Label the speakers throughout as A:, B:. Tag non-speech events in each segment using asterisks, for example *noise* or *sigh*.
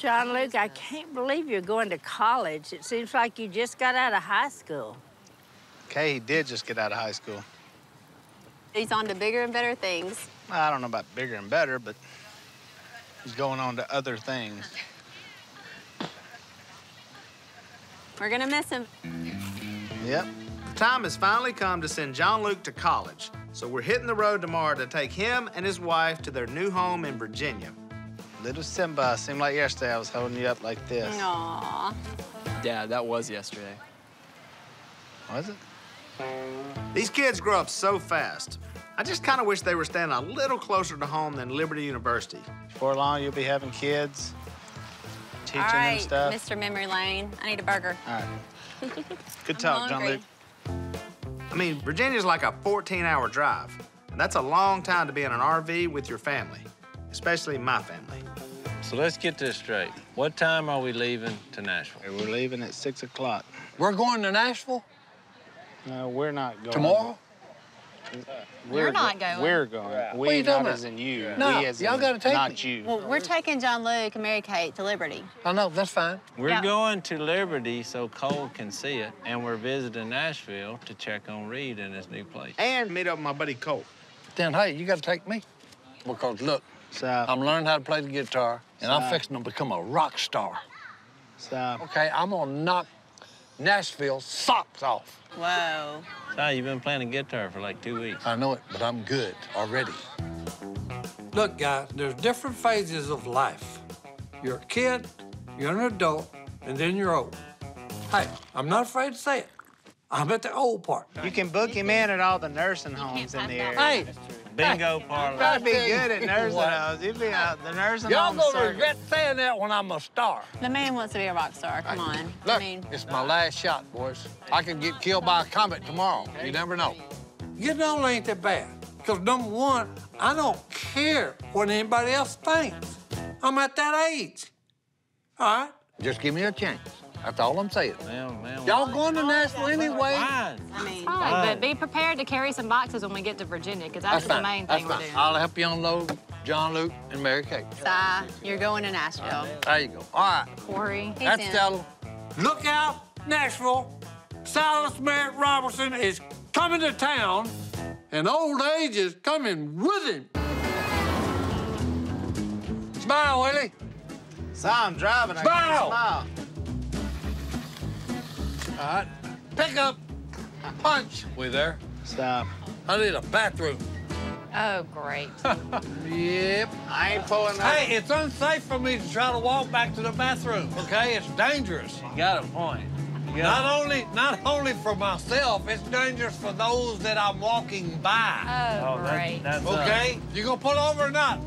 A: John Luke, I can't believe you're going to college. It seems like you just got out of high school.
B: Okay, he did just get out of high school.
C: He's on to bigger and better things.
B: I don't know about bigger and better, but he's going on to other things.
C: We're gonna miss him.
D: Yep. The time has finally come to send John Luke to college. So we're hitting the road tomorrow to take him and his wife to their new home in Virginia.
B: Little Simba, seemed like yesterday I was holding you up like this.
C: Aww.
E: Yeah, that was yesterday.
B: Was it?
D: These kids grow up so fast. I just kind of wish they were staying a little closer to home than Liberty University.
B: Before long, you'll be having kids, teaching
C: All
B: them
C: right,
B: stuff.
C: Mr. Memory Lane. I need a burger.
B: All right. *laughs* Good talk, John
C: hungry.
B: Luke.
D: I mean, Virginia's like a 14-hour drive. And that's a long time to be in an RV with your family, especially my family.
F: So let's get this straight. What time are we leaving to Nashville?
B: Hey, We're leaving at 6 o'clock.
G: We're going to Nashville
B: No, we're not going.
G: tomorrow?
B: We're
C: You're not going.
B: We're going.
G: What are you
B: not as in you. Yeah. No,
G: y'all
B: got
G: to take
B: Not
G: me.
B: you.
C: Well, we're taking John Luke and Mary Kate to Liberty.
G: I know, that's fine.
F: We're
C: Yeah.
F: going to Liberty so Cole can see it, and we're visiting Nashville to check on Reed in his new place.
D: And meet up with my buddy Cole.
G: Then, hey, you gotta take me. Because, look,
B: So,
G: I'm learning how to play the guitar, and I'm fixing to become a rock star.
B: so
G: Okay, I'm gonna knock Nashville socks off.
C: Wow.
F: So you've been playing the guitar for like two weeks.
G: I know it, but I'm good already.
H: Look, guys, there's different phases of life. You're a kid, you're an adult, and then you're old. Hey, I'm not afraid to say it. I'm at the old part.
B: you can book him in at all the nursing homes in the area.
G: Hey,
F: Bingo parlor.
B: Gotta be good at nursing
G: what.
B: homes. You'd be out the nursing
G: y'all
B: home
G: gonna
B: circuit.
G: regret saying that when I'm a star.
C: The man wants to be a rock star. Come on. I
G: Look,
C: mean,
G: it's my last shot, boys. I can get killed by a comet tomorrow. You never know.
H: Getting old ain't that bad. Because number one, I don't care what anybody else thinks. I'm at that age. All right?
G: Just give me a chance. That's all I'm saying.
F: Well, well,
G: Y'all going to Nashville anyway?
F: Fine.
C: I mean,
I: Fine, but be prepared to carry some boxes when we get to Virginia, because that's,
G: That's
I: the main
G: That's
I: thing we're
G: fine.
I: doing.
G: I'll help you unload John Luke and Mary Kate.
C: Si, you're going to Nashville.
G: There you go. All right.
I: Corey.
C: He's
G: That's
C: in.
G: Stella.
H: Look out, Nashville. Silas Merritt Robertson is coming to town, and old age is coming with him. Smile, Willie.
B: So I'm driving. I
H: Smile!
B: can't smile.
G: All right. Pick up. Punch. We there?
B: Stop.
G: I need a bathroom.
I: Oh, great. *laughs*
G: Yep.
B: I ain't pulling that.
G: Hey, it's unsafe for me to try to walk back to the bathroom, okay? It's dangerous.
F: You got a point. You
G: Not
F: got
G: only not only for myself, it's dangerous for those that I'm walking by.
I: Oh,
F: Oh, that-
I: great.
F: that's uh,
G: Okay? You gonna pull over or not?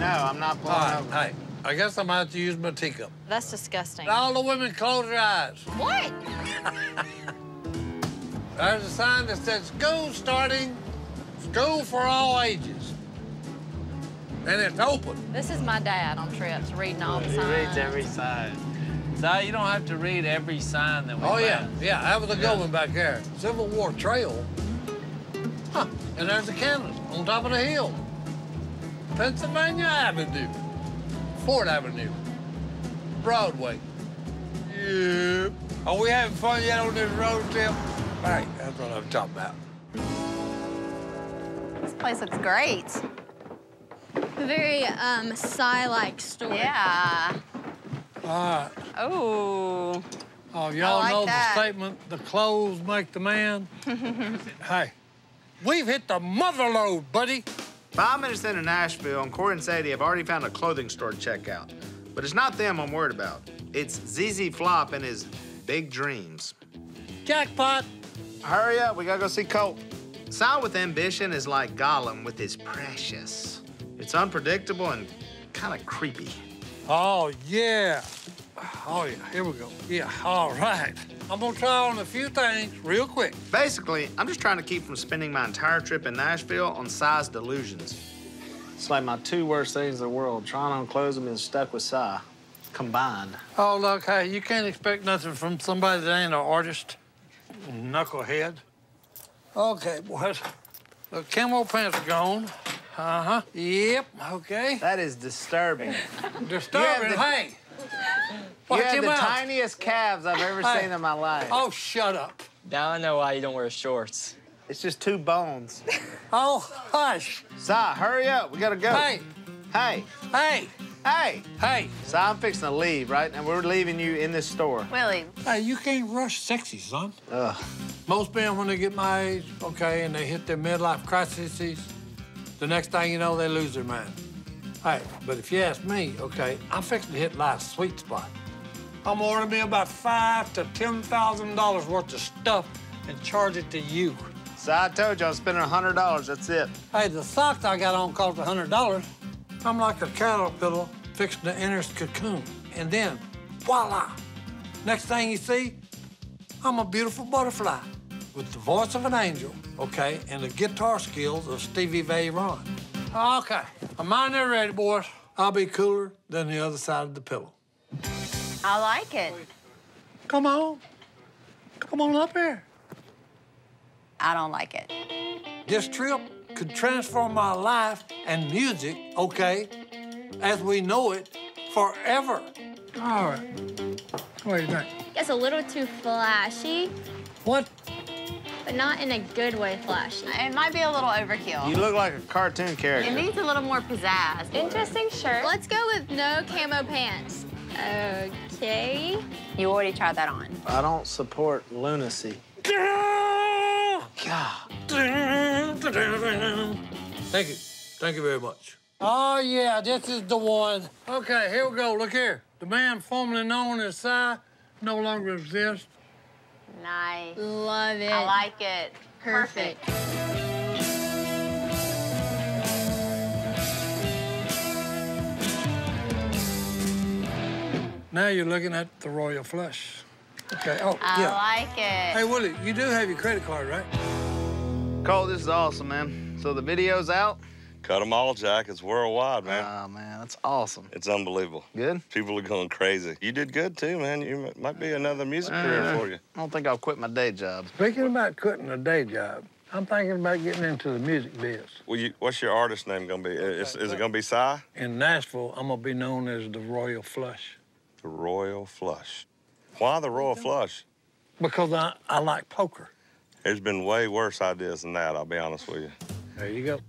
B: No, I'm not pulling
G: right,
B: over.
G: hey, I guess I'm gonna have to use my teacup.
I: That's disgusting.
G: All the women close their eyes.
I: What? *laughs*
G: There's a sign that says school starting, school for all ages. And it's open.
I: This is my dad on trips, reading all the
F: He
I: signs.
F: reads every sign. So you don't have to read every sign that we
G: Oh, yeah,
F: pass.
G: yeah, that was a good one back there. Civil War Trail. Huh, and there's the cannon on top of the hill. Pennsylvania Avenue, Ford Avenue, Broadway. Yep. Are we having fun yet on this road trip? Right, that's what I'm talking about.
C: This place looks great.
J: Very um Si-like store.
C: Yeah.
G: All right.
C: Oh.
G: Oh, y'all
C: like
G: know
C: that.
G: the statement, the clothes make the man? *laughs* hey, we've hit the mother load, buddy.
D: Five minutes into Nashville, and Corey and Sadie have already found a clothing store to check out. But it's not them I'm worried about. It's ZZ Flop and his big dreams.
G: Jackpot.
D: Hurry up, we gotta go see Colt. Sound with ambition is like Gollum with his precious. It's unpredictable and kind of creepy.
G: Oh, yeah. Oh, yeah, here we go. Yeah, all right. I'm gonna try on a few things real quick.
D: Basically, I'm just trying to keep from spending my entire trip in Nashville on Si's delusions.
B: It's like my two worst things in the world, trying on clothes and being stuck with Si, combined.
G: Oh, look, hey, you can't expect nothing from somebody that ain't an artist. Knucklehead. Okay, boys. The camo pants are gone. Uh-huh. Yep, okay.
B: That is disturbing. *laughs*
G: Disturbing,
B: the-
G: hey.
B: You
G: Watch
B: have the
G: out.
B: tiniest calves I've ever
G: Hey.
B: seen in my life.
G: Oh, shut up.
E: Now I know why you don't wear shorts.
B: It's just two bones.
G: Oh, hush.
B: Si, hurry up. We gotta go.
G: Hey,
B: Hey,
G: hey,
B: hey.
G: hey.
B: Si, I'm fixing to leave, right? And we're leaving you in this store.
C: Willie,
G: Hey, you can't rush sexy, son.
B: Ugh.
G: Most men, when they get my age, okay, and they hit their midlife crises, the next thing you know, they lose their mind. Hey, but if you ask me, okay, I'm fixing to hit life's sweet spot. I'm ordering me about five to ten thousand dollars worth of stuff and charge it to you.
B: So I told you I'm spending a hundred dollars. That's it.
G: Hey, the socks I got on cost a hundred dollars. I'm like a caterpillar fixing to enter its cocoon, and then, voila! Next thing you see, I'm a beautiful butterfly with the voice of an angel, okay, and the guitar skills of Stevie Ray Vaughan. Oh, okay, I'm on there ready, boys. I'll be cooler than the other side of the pillow.
C: I like it.
G: Come on, come on up here.
C: I don't like it.
G: This trip could transform my life and music, okay, as we know it, forever. All right. What do you think?
I: It's a little too flashy,
G: What?
I: But not in a good way flashy.
C: It might be a little overkill.
B: You look like a cartoon character.
C: It needs a little more pizzazz.
K: Interesting shirt.
I: Let's go with no camo pants. Okay.
C: You already tried that on.
B: I don't support lunacy. God.
G: Thank you. Thank you very much. Oh, yeah, this is the one. Okay, here we go. Look here. The man formerly known as Si no longer exists.
C: Nice.
I: Love it.
C: I like it.
I: Perfect.
G: Now you're looking at the royal flush. Okay, oh,
C: I
G: yeah.
C: I like it.
G: Hey,
C: it.
G: Willie, you do have your credit card, right?
B: Colt, this is awesome, man. So the video's out?
L: Cut 'em all, Jack. It's worldwide, man.
B: Oh, man, that's awesome.
L: it's unbelievable.
B: Good?
L: People are going crazy. You did good too, man. You might be another music career
B: Uh,
L: for you.
B: I don't think I'll quit my day job.
G: Speaking about quitting a day job, I'm thinking about getting into the music biz.
L: Well, you, what's your artist name gonna be? Is, is it gonna be Si?
G: In Nashville, I'm gonna be known as the Royal Flush
L: The Royal Flush. Why the Royal Flush?
G: because I, I like poker.
L: There's been way worse ideas than that. I'll be honest with you.
G: There you go.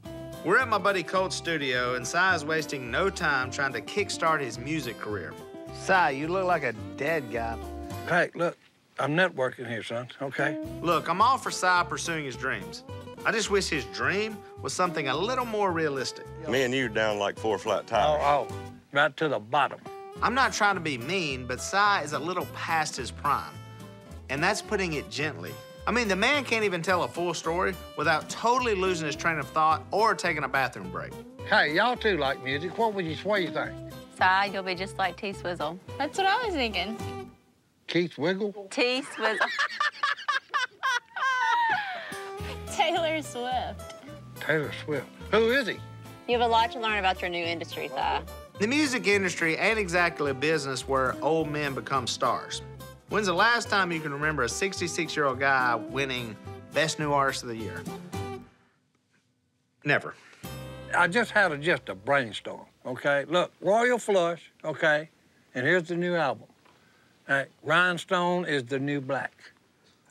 D: We're at my buddy Colt's studio, and Si is wasting no time trying to kickstart his music career.
B: Si, you look like a dead guy.
G: Hey, look, I'm networking here, son, okay?
D: Look, I'm all for Si pursuing his dreams. I just wish his dream was something a little more realistic.
L: Me and you down like four flat
G: Oh,
L: tires.
G: oh, right to the bottom.
D: I'm not trying to be mean, but Si is a little past his prime. And that's putting it gently. I mean, the man can't even tell a full story without totally losing his train of thought or taking a bathroom break.
G: Hey, y'all too like music. What would you, what do you think?
C: Side, you'll be just like T Swizzle.
I: That's what I was thinking.
G: Keith Wiggle?
C: T Swizzle. *laughs*
I: Taylor Swift.
G: Taylor Swift. Who is he?
C: You have a lot to learn about your new industry, Side.
D: The music industry ain't exactly a business where old men become stars. When's the last time you can remember a 66 year old guy winning Best New Artist of the Year? Never.
G: I just had a, just a brainstorm, okay? Look, Royal Flush, okay? And here's the new album. Hey, Rhinestone is the new black.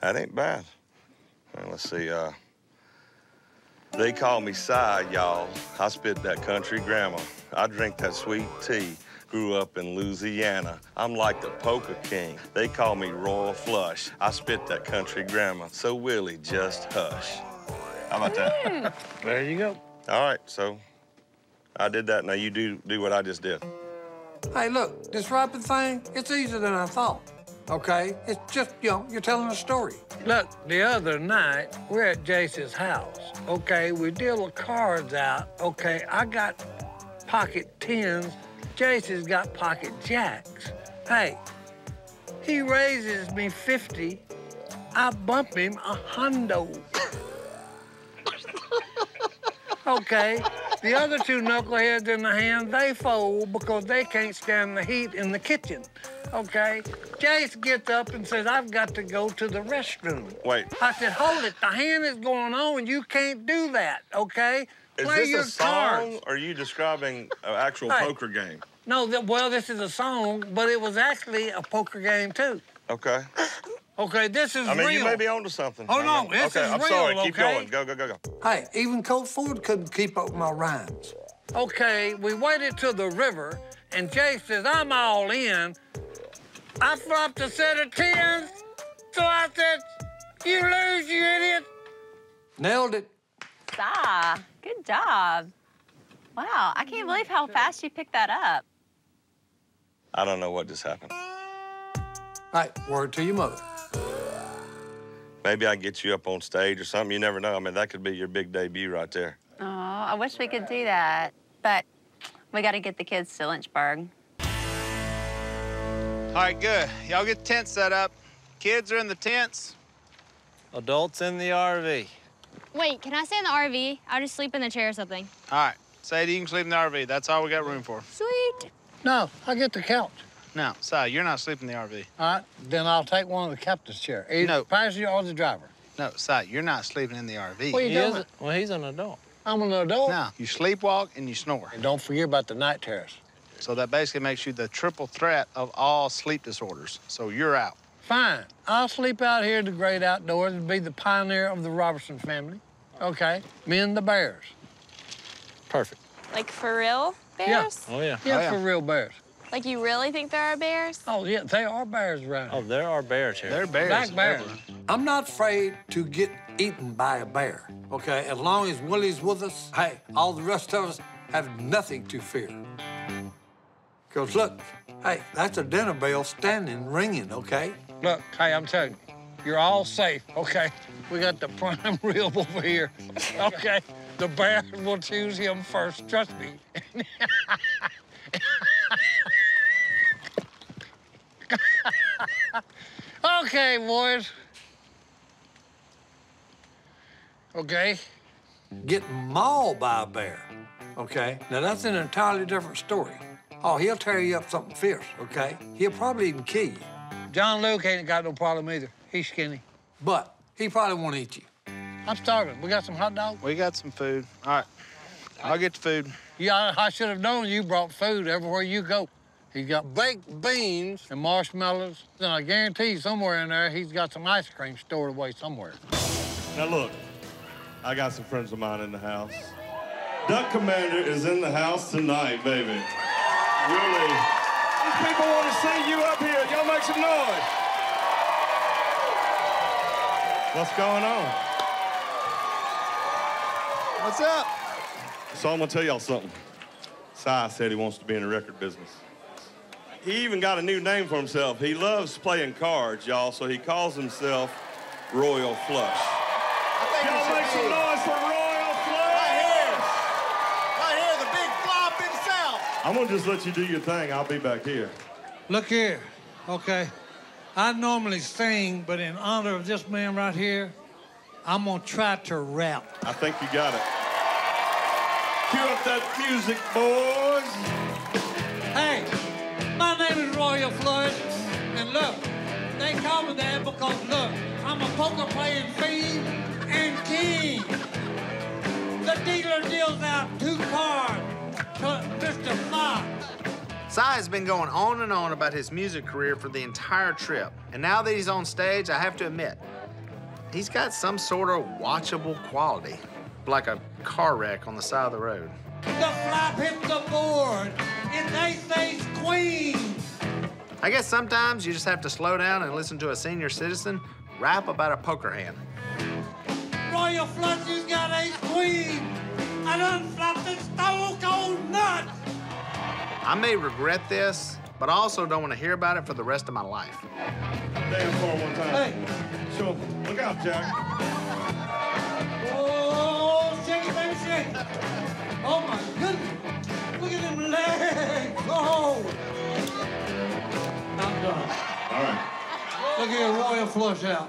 L: That ain't bad. Well, let's see. Uh, they call me Si, y'all. I spit that country grammar. I drink that sweet tea. Grew up in Louisiana. I'm like the poker king. They call me Royal Flush. I spit that country grammar. So Willie, just hush. How about that? Hmm. *laughs*
G: There you go.
L: All right, so I did that. Now you do do what I just did.
G: Hey, look, this rapping thing, it's easier than I thought. Okay? It's just, you know, you're telling a story. Look, the other night, we're at Jase's house. Okay, we deal the cards out. Okay, I got pocket tens. Has got pocket jacks. Hey, he raises me 50. I bump him a hundo. Okay. The other two knuckleheads in the hand, they fold because they can't stand the heat in the kitchen. Okay? Jase gets up and says, I've got to go to the restroom.
L: Wait,
G: I said, hold it. The hand is going on and you can't do that, okay?
L: Is
G: Play
L: this
G: your
L: a song
G: cards.
L: or are you describing an actual
G: Hey.
L: poker game?
G: No, th- well, this is a song, but it was actually a poker game too.
L: Okay.
G: Okay, this is
L: I mean,
G: real.
L: you may be onto something.
G: Oh,
L: I
G: no,
L: mean,
G: this
L: okay,
G: is
L: I'm
G: real,
L: sorry. Keep
G: okay?
L: going. Go, go, go, go.
G: Hey, even Colt Ford couldn't keep up with my rhymes. Okay, we waited to the river, and Jay says, I'm all in. I flopped a set of tens, so I said, You lose, you idiot. Nailed it.
C: Ah, good job. Wow, I can't believe how fast you picked that up.
L: I don't know what just happened.
G: All right, word to your mother.
L: Maybe I get you up on stage or something. You never know. I mean, that could be your big debut right there.
C: Oh, I wish we could do that. But we got to get the kids to Lynchburg.
D: All right, good. Y'all get the tent set up. Kids are in the tents.
F: Adults in the RV.
I: Wait, can I stay in the RV? I'll just sleep in the chair or something.
D: All right, Sadie, you can sleep in the RV. That's all we got room for.
I: Sweet.
M: No, I get the couch.
D: No, Si, you're not sleeping in the RV.
M: All right, then I'll take one of the captain's chair. Either
D: No.
M: passenger or the driver.
D: No, Si, you're not sleeping in the RV.
M: What are you
F: He
M: doing?
F: is, well, he's an adult.
M: I'm an adult.
D: No, you sleepwalk and you snore.
M: And don't forget about the night terrace.
D: So that basically makes you the triple threat of all sleep disorders. So you're out.
M: Fine. I'll sleep out here in the great outdoors and be the pioneer of the Robertson family. Okay. Me and the bears.
F: Perfect.
N: Like for real bears?
M: Yeah.
N: bears?
F: Oh, yeah.
M: Yeah,
D: Oh, yeah.
M: for real bears.
N: Like you really think there are bears?
M: Oh, yeah, they are bears around
F: Oh, there are bears here.
D: They're bears.
M: Black bears.
G: I'm not afraid to get eaten by a bear, okay? As long as Willie's with us, hey, all the rest of us have nothing to fear. Because look, hey, that's a dinner bell standing ringing, okay?
M: Look, hey, I'm telling you, you're all safe, okay? We got the prime *laughs* rib over here, okay? The bear will choose him first, trust me. *laughs* okay, boys. Okay.
G: Getting mauled by a bear, okay? Now that's an entirely different story. Oh, he'll tear you up something fierce, okay? He'll probably even kill you.
M: John Luke ain't got no problem either. He's skinny.
G: But he probably won't eat you.
M: I'm starving. We got some hot dogs?
D: We got some food. All right. I'll get the food.
M: Yeah, I should have known you brought food everywhere you go. He's got baked beans and marshmallows. And I guarantee you somewhere in there he's got some ice cream stored away somewhere.
O: Now look, I got some friends of mine in the house. Duck Commander is in the house tonight, baby. Really. These people want to see you up here. Y'all make some noise. What's going on?
D: What's up?
O: So I'm gonna tell y'all something. Si said he wants to be in the record business. He even got a new name for himself. He loves playing cards, y'all, so he calls himself Royal Flush. Y'all make some noise for I'm gonna just let you do your thing. I'll be back here.
G: Look here, okay? I normally sing, but in honor of this man right here, I'm gonna try to rap.
O: I think you got it. Cue up that music, boys.
G: Hey, my name is Royal Floyd, and look, they call me that because look, I'm a poker playing fiend
D: Si has been going on and on about his music career for the entire trip. And now that he's on stage, I have to admit, he's got some sort of watchable quality, like a car wreck on the side of the road.
G: The flop hits the board. It's ace ace queen.
D: I guess sometimes you just have to slow down and listen to a senior citizen rap about a poker hand.
G: Royal Flush's got ace queen. I done flopped the stone cold nut.
D: I may regret this, but I also don't want to hear about it for the rest of my life.
O: Damn for one time.
G: Hey.
O: Sure. Look out, Jack.
G: Oh, shake it, baby, shake. Oh, my goodness. Look at them legs. Oh. I'm done.
O: All right.
G: Look here, Royal Flush out.